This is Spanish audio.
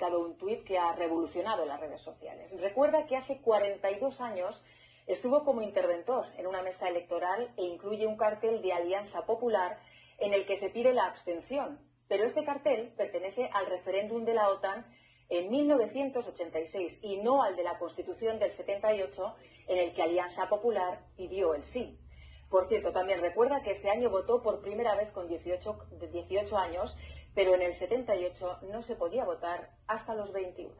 publicado un tuit que ha revolucionado las redes sociales. Recuerda que hace 42 años estuvo como interventor en una mesa electoral e incluye un cartel de Alianza Popular en el que se pide la abstención. Pero este cartel pertenece al referéndum de la OTAN en 1986 y no al de la Constitución del 78 en el que Alianza Popular pidió el sí. Por cierto, también recuerda que ese año votó por primera vez con 18, 18 años, pero en el 78 no se podía votar hasta los 21.